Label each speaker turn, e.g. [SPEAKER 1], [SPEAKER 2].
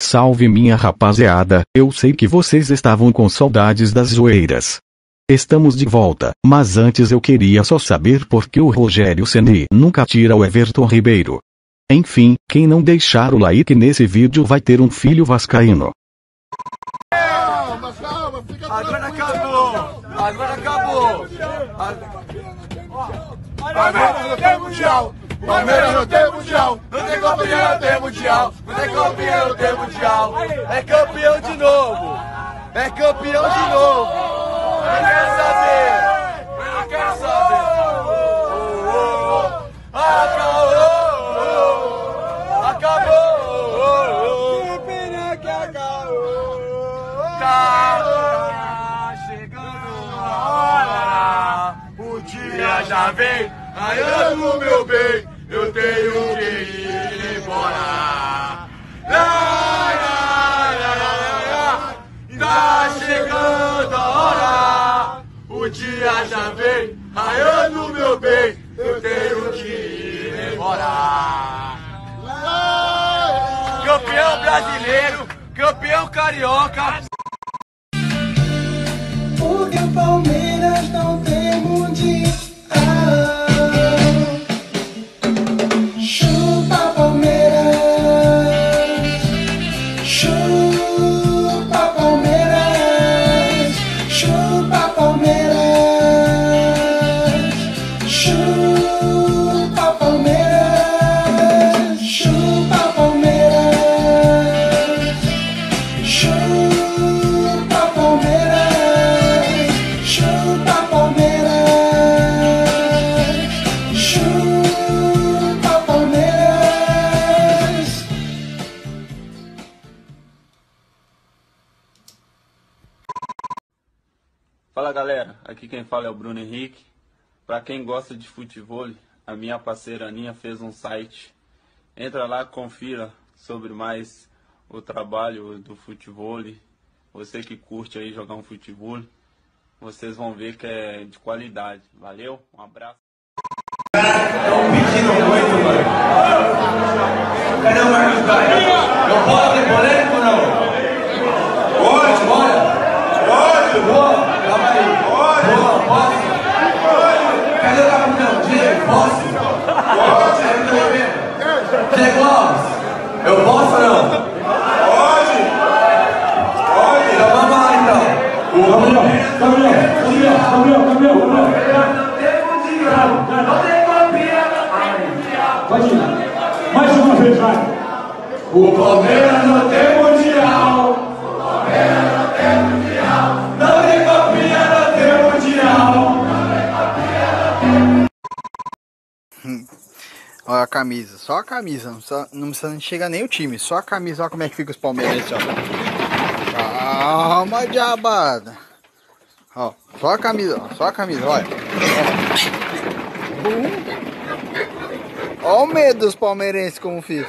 [SPEAKER 1] Salve minha rapaziada, eu sei que vocês estavam com saudades das zoeiras. Estamos de volta, mas antes eu queria só saber por que o Rogério Ceni nunca tira o Everton Ribeiro. Enfim, quem não deixar o like nesse vídeo vai ter um filho vascaíno.
[SPEAKER 2] Calma, calma, fica
[SPEAKER 3] Agora acabou! Agora acabou!
[SPEAKER 2] Palmeiras não tem mundial! Palmeiras não tem mundial!
[SPEAKER 3] Não tem campeão, não tem mundial! Não tem campeão, não tem mundial! É campeão de novo! É campeão de novo! Eu quero saber! Eu quero saber! Acabou! Acabou! Que pena que acabou! Tá chegando a hora! O dia já vem! Raiando, meu bem! Eu tenho que ir embora! Lá, lá, lá. Tá chegando a hora! O dia já vem! Raiando, meu bem! Eu tenho que ir embora! Campeão brasileiro! Campeão carioca!
[SPEAKER 4] Porque o Palmeiras
[SPEAKER 5] Fala galera, aqui quem fala é o Bruno Henrique. Para quem gosta de futebol, a minha parceira Aninha fez um site. Entra lá, confira sobre mais o trabalho do futebol. Você que curte aí jogar um futebol, vocês vão ver que é de qualidade. Valeu, um abraço.
[SPEAKER 3] mano. Cadê o Marcos? Eu posso ter polêmica ou não? Pode, bora. Pode. Boa, calma aí. Pode. Boa, posso? Pode. Cadê o capitão? Diego, posso? Pode. Cadê o meu Diego Alves, eu posso ou não? Pode. Pode. Então vamos lá, então.
[SPEAKER 6] Gabriel, Gabriel, Gabriel, Gabriel, Gabriel.
[SPEAKER 3] Não tem mundial. Não tem campeão.
[SPEAKER 6] Pode ir. Mais uma vez, vai.
[SPEAKER 3] O Palmeiras não tem mundial. O Palmeiras não tem mundial. Não tem campeão, não tem mundial.
[SPEAKER 7] Olha a camisa, só a camisa, não precisa, não precisa nem chegar nem o time, só a camisa, olha como é que fica os palmeirenses, ó. Calma, diabada. Ó, só a camisa, ó, só a camisa, olha. Ó. O medo dos palmeirenses como fica.